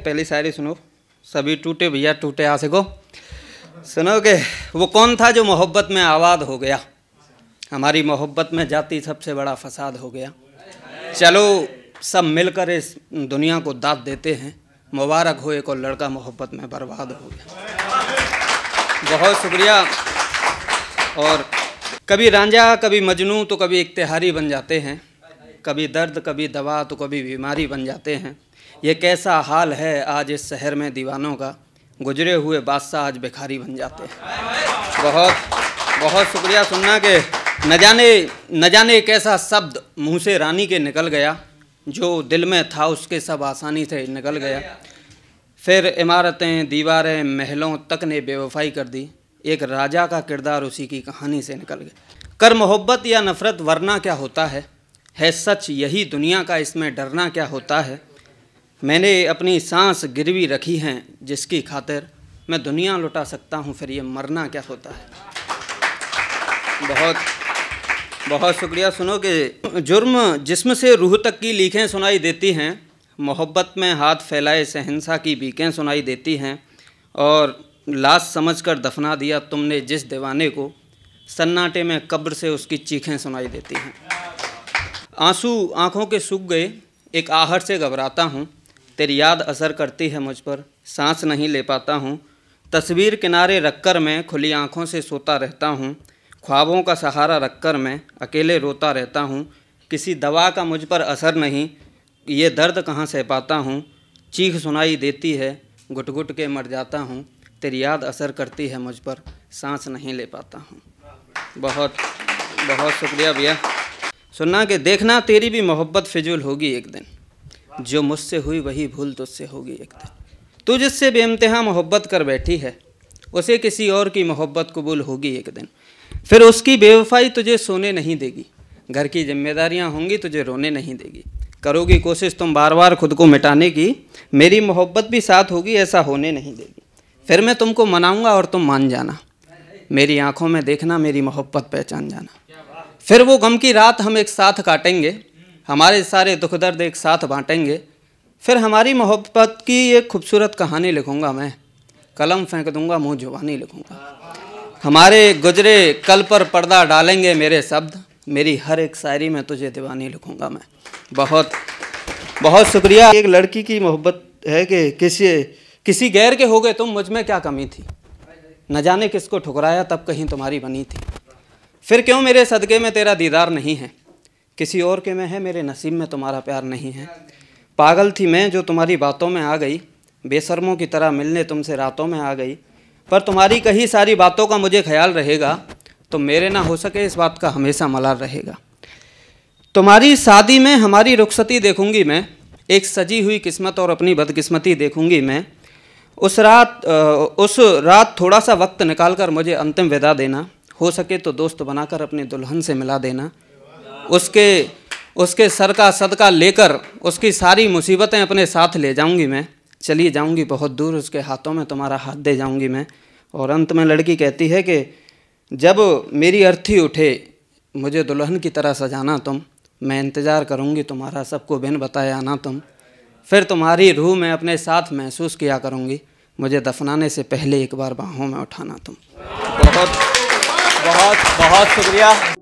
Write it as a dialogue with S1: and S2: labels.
S1: पहली शायरी सुनो। सभी टूटे, भैया टूटे आसे को सुनो के, वो कौन था जो मोहब्बत में आबाद हो गया? हमारी मोहब्बत में जाति सबसे बड़ा फसाद हो गया। चलो, सब मिलकर इस दुनिया को दाद देते हैं। मुबारक हो एक और लड़का मोहब्बत में बर्बाद हो गया। बहुत शुक्रिया। और कभी रांझा, कभी मजनू तो कभी इख्तिहारी बन जाते हैं। कभी दर्द, कभी दवा तो कभी बीमारी बन जाते हैं। ये कैसा हाल है आज इस शहर में दीवानों का? गुजरे हुए बादशाह आज भिखारी बन जाते हैं। बहुत बहुत शुक्रिया सुनना कि। न जाने न जाने कैसा शब्द मुँह से रानी के निकल गया, जो दिल में था उसके सब आसानी से निकल गया। फिर इमारतें, दीवारें, महलों तक ने बेवफाई कर दी। एक राजा का किरदार उसी की कहानी से निकल गया। कर मोहब्बत या नफ़रत, वरना क्या होता है? है सच यही दुनिया का, इसमें डरना क्या होता है? मैंने अपनी सांस गिरवी रखी हैं, जिसकी खातिर मैं दुनिया लुटा सकता हूँ, फिर ये मरना क्या होता है? बहुत बहुत शुक्रिया। सुनो कि जुर्म जिस्म से रूह तक की लीखें सुनाई देती हैं, मोहब्बत में हाथ फैलाए सहनसा की बीकें सुनाई देती हैं, और लाश समझकर दफना दिया तुमने जिस दीवाने को, सन्नाटे में कब्र से उसकी चीखें सुनाई देती हैं। आँसू आँखों के सूख गए, एक आहट से घबराता हूँ तेरी याद असर करती है मुझ पर, सांस नहीं ले पाता हूँ। तस्वीर किनारे रखकर मैं खुली आँखों से सोता रहता हूँ। ख्वाबों का सहारा रखकर मैं अकेले रोता रहता हूँ। किसी दवा का मुझ पर असर नहीं, ये दर्द कहाँ सह पाता हूँ। चीख सुनाई देती है घुट घुट के मर जाता हूँ। तेरी याद असर करती है मुझ पर, सांस नहीं ले पाता हूँ। बहुत बहुत शुक्रिया भैया। सुनना कि देखना तेरी भी मोहब्बत फिजूल होगी एक दिन। जो मुझसे हुई वही भूल तुझसे होगी एक दिन। तू जिससे बेमतहा मोहब्बत कर बैठी है, उसे किसी और की मोहब्बत कबूल होगी एक दिन। फिर उसकी बेवफाई तुझे सोने नहीं देगी। घर की जिम्मेदारियाँ होंगी, तुझे रोने नहीं देगी। करोगी कोशिश तुम बार बार खुद को मिटाने की। मेरी मोहब्बत भी साथ होगी, ऐसा होने नहीं देगी। फिर मैं तुमको मनाऊँगा और तुम मान जाना। मेरी आँखों में देखना, मेरी मोहब्बत पहचान जाना। फिर वो गम की रात हम एक साथ काटेंगे। हमारे सारे दुख दर्द एक साथ बांटेंगे। फिर हमारी मोहब्बत की एक खूबसूरत कहानी लिखूँगा मैं। कलम फेंक दूँगा, मुँह जुबानी लिखूँगा। हमारे गुजरे कल पर पर्दा डालेंगे मेरे शब्द। मेरी हर एक शायरी में तुझे दीवानी लिखूँगा मैं। बहुत बहुत शुक्रिया। एक लड़की की मोहब्बत है कि किसी किसी गैर के हो गए, तुम मुझमें क्या कमी थी? न जाने किसको ठुकराया, तब कहीं तुम्हारी बनी थी। फिर क्यों मेरे सदक़े में तेरा दीदार नहीं है? किसी और के में है, मेरे नसीब में तुम्हारा प्यार नहीं है। पागल थी मैं जो तुम्हारी बातों में आ गई। बेशर्मों की तरह मिलने तुमसे रातों में आ गई। पर तुम्हारी कही सारी बातों का मुझे ख्याल रहेगा तो मेरे ना हो सके इस बात का हमेशा मलाल रहेगा। तुम्हारी शादी में हमारी रुखसती देखूँगी मैं, एक सजी हुई किस्मत और अपनी बदकिस्मती देखूँगी मैं। उस रात उस रात थोड़ा सा वक्त निकाल कर मुझे अंतिम विदा देना, हो सके तो दोस्त बनाकर अपनी दुल्हन से मिला देना। उसके उसके सर का सदका लेकर उसकी सारी मुसीबतें अपने साथ ले जाऊँगी मैं। चली जाऊँगी बहुत दूर, उसके हाथों में तुम्हारा हाथ दे जाऊँगी मैं। और अंत में लड़की कहती है कि, जब मेरी अर्थी उठे, मुझे दुल्हन की तरह सजाना तुम। मैं इंतज़ार करूँगी तुम्हारा सबको बिन बताए आना तुम। फिर तुम्हारी रूह में अपने साथ महसूस किया करूँगी। मुझे दफनाने से पहले एक बार बाहों में उठाना तुम। बहुत बहुत बहुत शुक्रिया।